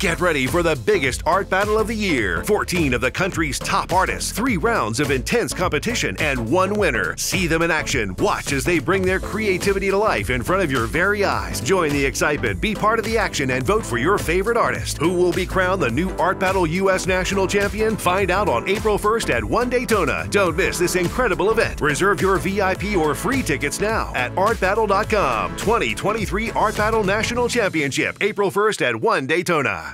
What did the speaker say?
Get ready for the biggest art battle of the year. 14 of the country's top artists, three rounds of intense competition, and one winner. See them in action. Watch as they bring their creativity to life in front of your very eyes. Join the excitement, be part of the action, and vote for your favorite artist. Who will be crowned the new Art Battle U.S. National Champion? Find out on April 1st at One Daytona. Don't miss this incredible event. Reserve your VIP or free tickets now at artbattle.com. 2023 Art Battle National Championship, April 1st at One Daytona.